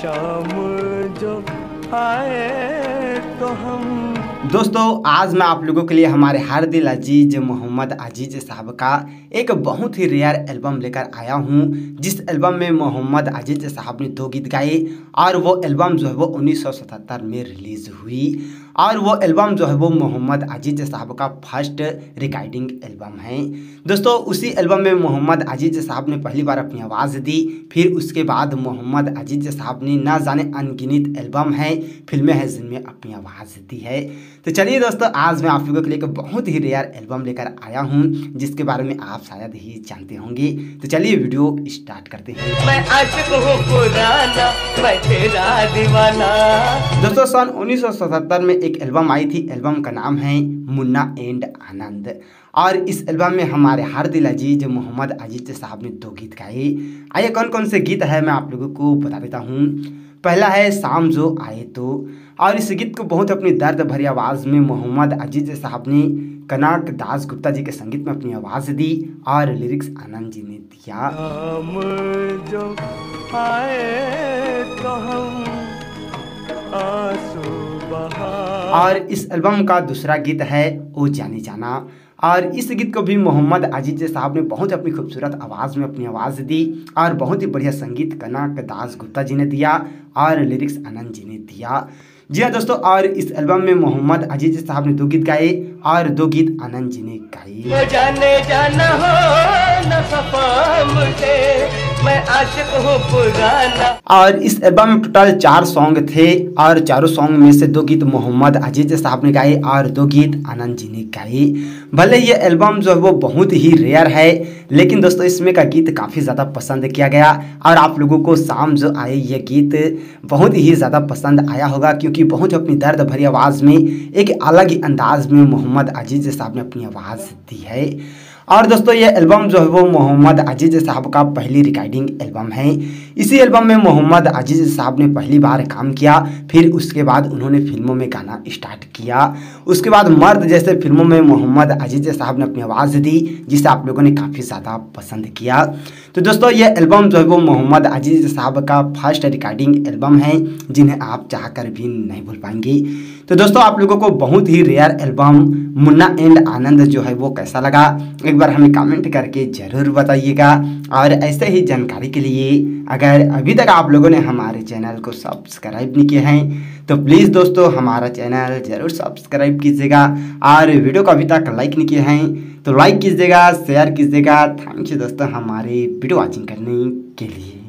शाम जो आए तो हम। दोस्तों, आज मैं आप लोगों के लिए हमारे हर दिल अज़ीज़ मोहम्मद अज़ीज़ साहब का एक बहुत ही रेयर एल्बम लेकर आया हूँ। जिस एल्बम में मोहम्मद अज़ीज़ साहब ने दो गीत गाए और वो एल्बम जो है वो 1977 में रिलीज़ हुई। और वो एल्बम जो है वो मोहम्मद अज़ीज़ साहब का फ़र्स्ट रिकॉर्डिंग एल्बम है। दोस्तों उसी एल्बम में मोहम्मद अज़ीज़ साहब ने पहली बार अपनी आवाज़ दी फिर उसके बाद मोहम्मद अज़ीज़ साहब ने ना जाने अनगिनित एल्बम है फ़िल्में हैं जिनमें अपनी आवाज़ दी है। तो चलिए दोस्तों आज मैं आप लोगों के लिए एक बहुत ही रेयर एल्बम लेकर आया हूँ जिसके बारे में आप शायद ही जानते होंगे। तो चलिए वीडियो स्टार्ट करते हैं। मैं आशिक पुराना मैं तेरा दीवाना। दोस्तों सन 1977 में एक एल्बम आई थी, एल्बम का नाम है मुन्ना एंड आनंद। और इस एल्बम में हमारे हर दिल अज़ीज़, मोहम्मद अज़ीज़ साहब ने दो गीत गाए। आइए कौन कौन से गीत है, मैं आप लोगों को बता देता हूँ। पहला है, शाम जो आए तो। और इस गीत को बहुत अपनी दर्द भरी आवाज़ में मोहम्मद अज़ीज़ साहब ने कनाक दास गुप्ता जी के संगीत में अपनी आवाज़ दी और लिरिक्स आनंद जी ने दिया। जो आए तो हम आँसू और इस एल्बम का दूसरा गीत है, ओ जाने जाना। और इस गीत को भी मोहम्मद अज़ीज़ साहब ने बहुत अपनी खूबसूरत आवाज़ में अपनी आवाज़ दी और बहुत ही बढ़िया संगीत कनक दास गुप्ता जी ने दिया और लिरिक्स आनंद जी ने दिया। जी हाँ दोस्तों, और इस एल्बम में मोहम्मद अज़ीज़ साहब ने दो गीत गाए और दो गीत आनंद जी ने गाए। जाने जाना हो और इस एल्बम में टोटल चार सॉन्ग थे और चारों सॉन्ग में से दो गीत मोहम्मद अज़ीज़ साहब ने गाए और दो गीत आनंद जी ने गाए। भले ये एल्बम जो है वो बहुत ही रेयर है, लेकिन दोस्तों इसमें का गीत काफ़ी ज़्यादा पसंद किया गया और आप लोगों को शाम जो आए ये गीत बहुत ही ज़्यादा पसंद आया होगा क्योंकि बहुत अपनी दर्द भरी आवाज़ में, एक अलग ही अंदाज में मोहम्मद अज़ीज़ साहब ने अपनी आवाज़ दी है। और दोस्तों, ये एल्बम जो है वो मोहम्मद अज़ीज़ साहब का पहली रिकॉर्डिंग एल्बम है। इसी एल्बम में मोहम्मद अज़ीज़ साहब ने पहली बार काम किया, फिर उसके बाद उन्होंने फ़िल्मों में गाना स्टार्ट किया। उसके बाद मर्द जैसे फ़िल्मों में मोहम्मद अज़ीज़ साहब ने अपनी आवाज़ दी, जिसे आप लोगों ने काफ़ी ज़्यादा पसंद किया। तो दोस्तों, ये एल्बम जो है वो मोहम्मद अज़ीज़ साहब का फ़र्स्ट रिकॉर्डिंग एल्बम है, जिन्हें आप चाहकर भी नहीं भूल पाएँगे। तो दोस्तों, आप लोगों को बहुत ही rare album, Munna and Anand जो है वो कैसा लगा, एक बार हमें कमेंट करके ज़रूर बताइएगा। और ऐसे ही जानकारी के लिए अगर अभी तक आप लोगों ने हमारे चैनल को सब्सक्राइब नहीं किया है तो प्लीज़ दोस्तों हमारा चैनल ज़रूर सब्सक्राइब कीजिएगा और वीडियो को अभी तक लाइक नहीं किया है तो लाइक कीजिएगा, शेयर कीजिएगा। थैंक यू दोस्तों हमारे वीडियो वॉचिंग करने के लिए।